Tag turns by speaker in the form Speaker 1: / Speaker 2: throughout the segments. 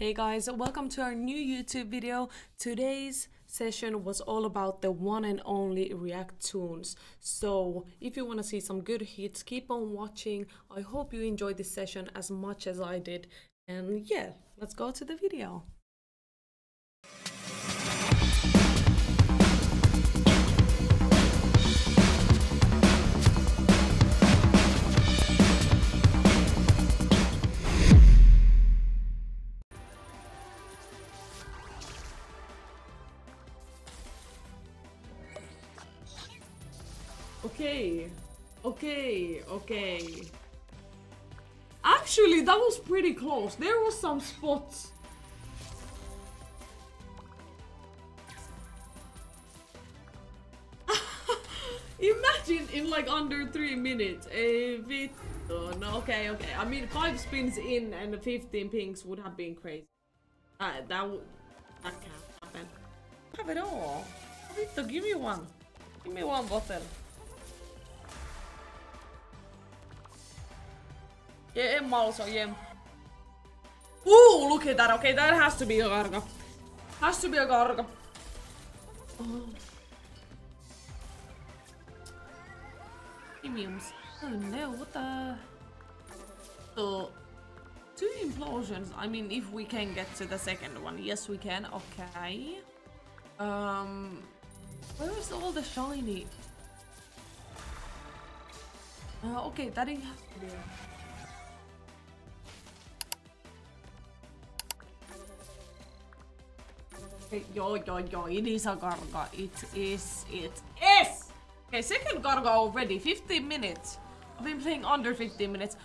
Speaker 1: Hey guys, welcome to our new YouTube video. Today's session was all about the one and only Reactoonz. So if you want to see some good hits, keep on watching. I hope you enjoyed this session as much as I did. And yeah, let's go to the video. Okay, okay, okay. Actually, that was pretty close. There was some spots. Imagine in like under three minutes. If it, oh, no, okay, okay. I mean, five spins in and 15 pings would have been crazy. Uh, that would, that can't happen. Have it all. Victor, give me one. Give me one bottle. Yeah, Emma also, yeah. Ooh, look at that. Okay, that has to be a Garga. Has to be a Garga. Oh. Premiums. Oh no, what the... So, two implosions. I mean, if we can get to the second one. Yes, we can. Okay. Um, where is all the shiny? Uh, okay, that has to be... Yo, yo, yo, it is a Garga. It is, it is! Okay, second Garga already. 15 minutes. I've been playing under 15 minutes.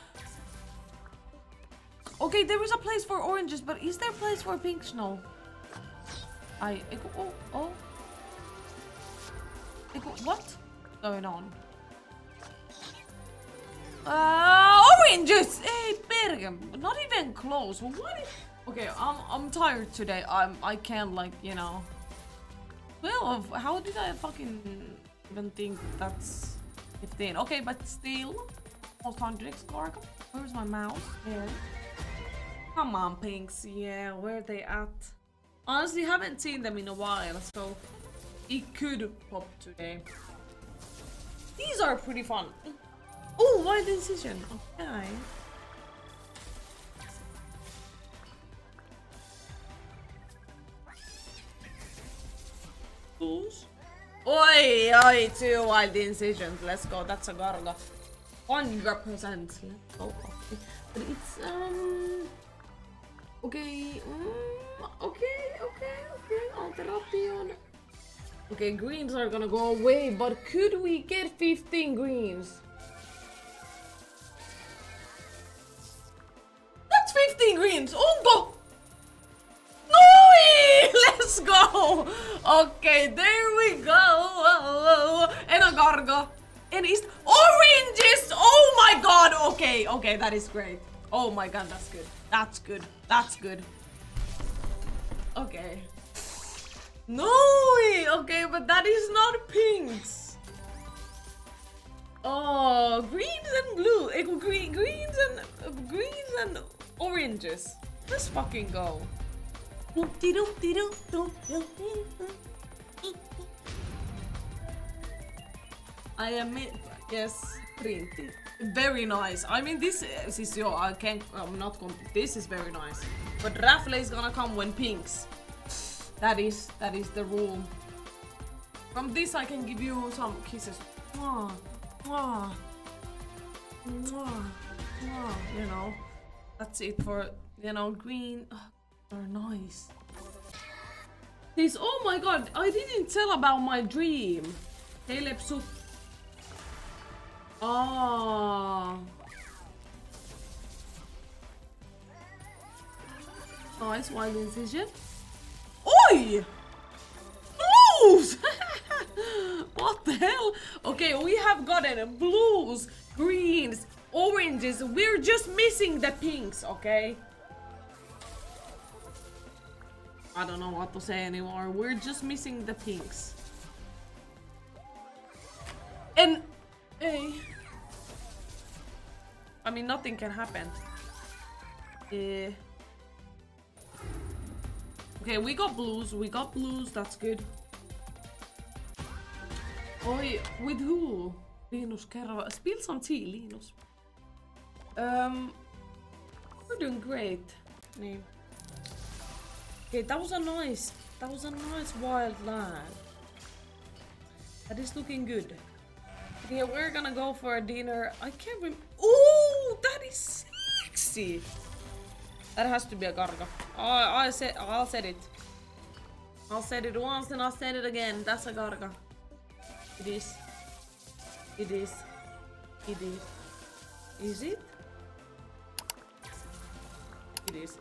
Speaker 1: Okay, there is a place for oranges, but is there a place for pink snow? I, I go, oh, oh. I go, what? going on? Uh, oranges! Hey, Bergen! Not even close. What is... Okay, I'm I'm tired today. I'm I can't like you know. Well, how did I fucking even think that's 15? Okay, but still, 100 x Garga. Where's my mouse? There. Come on, pinks. Yeah, where are they at? Honestly, haven't seen them in a while, so it could pop today. These are pretty fun. Oh, wild incision. Okay. Tools. Oi, oi, two wild incisions. Let's go. That's a Garga. 100%. Let's go. But it's, um... Okay. Mm, okay, okay, okay. Alteration. Okay, greens are gonna go away, but could we get 15 greens? That's 15 greens! Oh, go! Go! Okay, there we go. And a Garga. And it's oranges! Oh my god! Okay, okay, that is great. Oh my god, that's good. That's good. That's good. Okay. No! Okay, but that is not pinks. Oh, greens and blue. Eh, green, greens and uh, greens and oranges. Let's fucking go. I admit, yes, printed. Very nice. I mean, this is your. I can't. I'm not. This is very nice. But Raffle is gonna come when pinks. That is. That is the rule. From this, I can give you some kisses. Mwah, mwah, mwah, mwah. You know, that's it for you know green are nice. This, oh my god, I didn't tell about my dream. Caleb soup. Oh. Ah. Nice wild incision. Oi! Blues! what the hell? Okay, we have gotten blues, greens, oranges. We're just missing the pinks, okay? I don't know what to say anymore. We're just missing the pinks. And... Hey. I mean, nothing can happen. Uh, Okay, we got blues. We got blues. That's good. Oi, with who? Linus, kerro. Spill some tea, Linus. Um, we're doing great. Niin. Okay, that was a nice, that was a nice wild land. That is looking good. Okay, we're gonna go for a dinner. I can't remember. Oh, that is sexy. That has to be a garga. I, I said, I'll set it. I'll set it once and I'll set it again. That's a garga. It is. It is. It is. Is it? It is.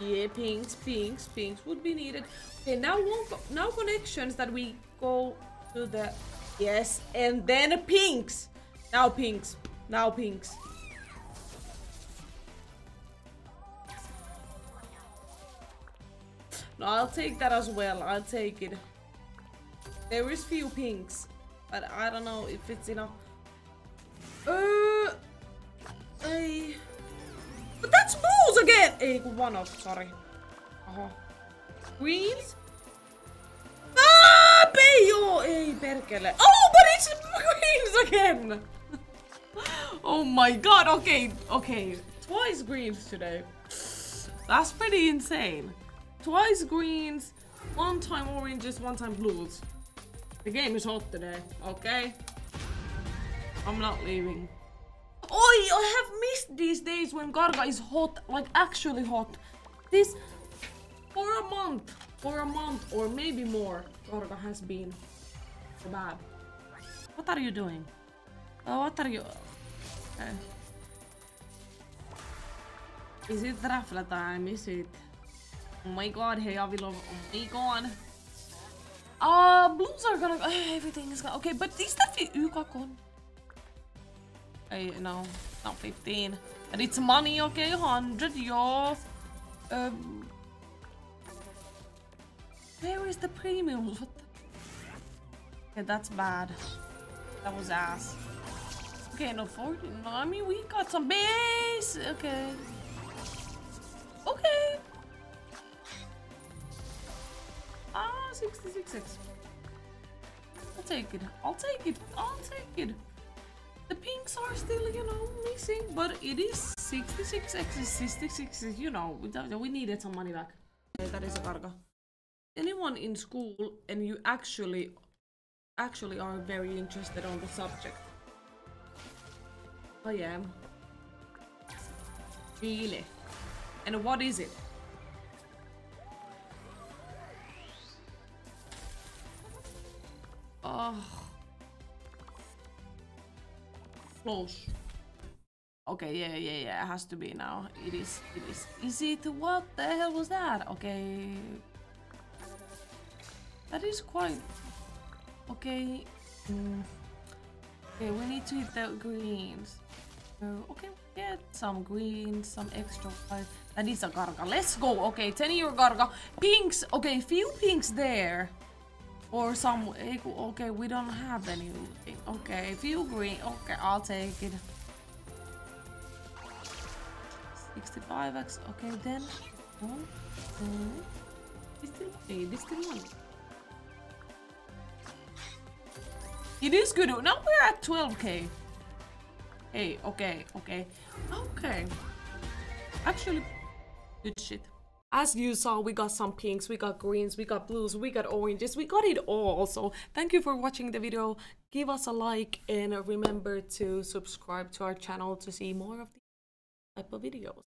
Speaker 1: Yeah, pinks, pinks, pinks would be needed. Okay, now one now connections that we go to the yes, and then pinks. Now pinks. Now pinks. No, I'll take that as well. I'll take it. There is few pinks, but I don't know if it's enough. Uh, I... But that's blues again! Ei kun one off, sorry. Oho. Greens? Ah, Peijo! Ei perkele. Oh, but it's greens again! oh my god, okay, okay. Twice greens today. That's pretty insane. Twice greens, one time oranges, one time blues. The game is hot today, okay? I'm not leaving. Oh, I have missed these days when Garga is hot, like actually hot. This, for a month, for a month or maybe more, Garga has been bad. What are you doing? Oh, what are you... Okay. Is it raffle time? Is it? Oh my god, hey Avilov, oh my god. Uh, blues are gonna, uh, everything is gonna, okay, but is that Y2? Hey, no, not 15. But it's money, okay, 100, yo. Um, where is the premium? What the? That's bad. That was ass. Okay, no 40, no, I mean, we got some base, okay. Okay. Ah, 66 I'll take it. I'll take it. I'll take it. The pinks are still, you know, missing, but it is 66 X 66 you know, we needed some money back. That is a Garga. Anyone in school and you actually, actually are very interested on the subject. I am. Really? And what is it? Oh. Close. Okay, yeah, yeah, yeah, it has to be now. It is, it is. Is it? What the hell was that? Okay. That is quite... Okay. Mm. Okay, we need to hit the greens. Uh, okay, get some greens, some extra white. That is a Garga. Let's go. Okay, 10 year Garga. Pinks. Okay, few pinks there. Or some, eh, okay, we don't have anything. Eh, okay, few green, okay, I'll take it. 65x, okay then. One, still, this eh, still one. It is good, now we're at 12k. Hey, okay, okay, okay. Actually, good shit. As you saw, we got some pinks, we got greens, we got blues, we got oranges, we got it all. So thank you for watching the video. Give us a like and remember to subscribe to our channel to see more of these type of videos.